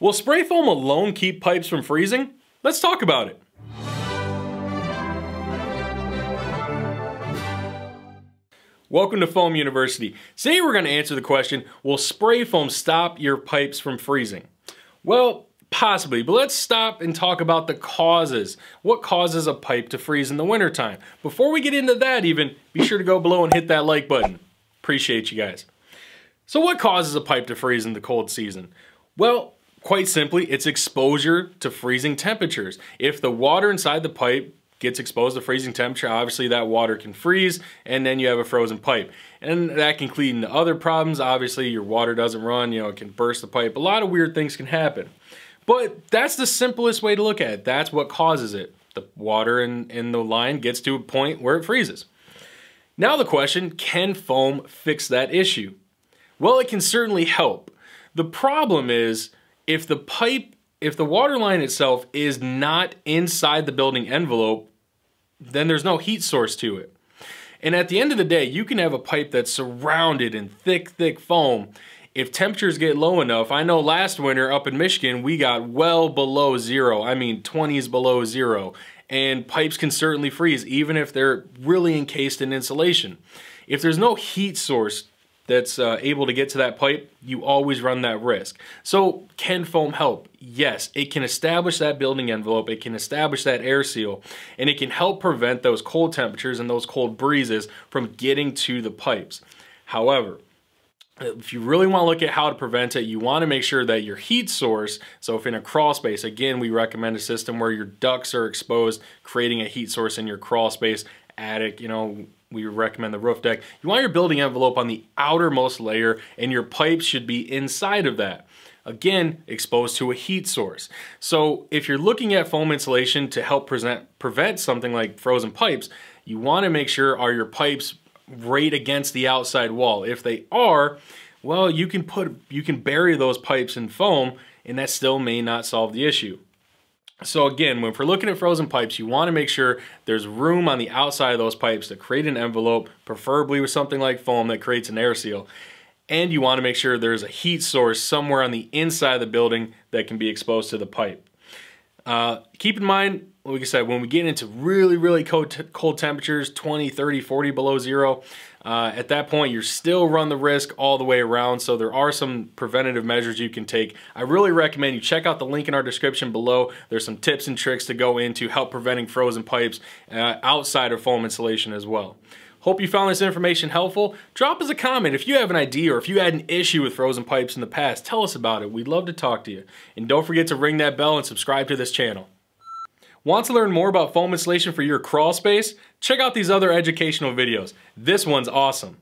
Will spray foam alone keep pipes from freezing? Let's talk about it. Welcome to Foam University. Today we're going to answer the question, will spray foam stop your pipes from freezing? Well, possibly, but let's stop and talk about the causes. What causes a pipe to freeze in the wintertime? Before we get into that even, be sure to go below and hit that like button. Appreciate you guys. So what causes a pipe to freeze in the cold season? Well, quite simply, it's exposure to freezing temperatures. If the water inside the pipe gets exposed to freezing temperature, obviously that water can freeze and then you have a frozen pipe. And that can lead into other problems. Obviously your water doesn't run, you know, it can burst the pipe. A lot of weird things can happen. But that's the simplest way to look at it. That's what causes it. The water in, in the line gets to a point where it freezes. Now the question, can foam fix that issue? Well, it can certainly help. The problem is if the pipe if the water line itself is not inside the building envelope, then there's no heat source to it. And at the end of the day, you can have a pipe that's surrounded in thick, thick foam. If temperatures get low enough, I know last winter up in Michigan, we got well below zero. I mean, 20s below zero. And pipes can certainly freeze, even if they're really encased in insulation. If there's no heat source that's uh, able to get to that pipe, you always run that risk. So can foam help? Yes, it can establish that building envelope, it can establish that air seal, and it can help prevent those cold temperatures and those cold breezes from getting to the pipes. However, if you really want to look at how to prevent it, you want to make sure that your heat source, so if in a crawl space, again, we recommend a system where your ducts are exposed, creating a heat source in your crawl space, attic, you know, we recommend the roof deck. You want your building envelope on the outermost layer and your pipes should be inside of that. Again, exposed to a heat source. So if you're looking at foam insulation to help present, prevent something like frozen pipes, you wanna make sure are your pipes right against the outside wall. If they are, well, you can put, you can bury those pipes in foam and that still may not solve the issue. So again, when we're looking at frozen pipes, you wanna make sure there's room on the outside of those pipes to create an envelope, preferably with something like foam that creates an air seal. And you wanna make sure there's a heat source somewhere on the inside of the building that can be exposed to the pipe. Uh, keep in mind, like I said, when we get into really, really cold, cold temperatures, 20, 30, 40 below zero, uh, at that point, you still run the risk all the way around. So there are some preventative measures you can take. I really recommend you check out the link in our description below. There's some tips and tricks to go into help preventing frozen pipes uh, outside of foam insulation as well. Hope you found this information helpful. Drop us a comment if you have an idea or if you had an issue with frozen pipes in the past. Tell us about it. We'd love to talk to you. And don't forget to ring that bell and subscribe to this channel. Want to learn more about foam insulation for your crawl space? Check out these other educational videos. This one's awesome.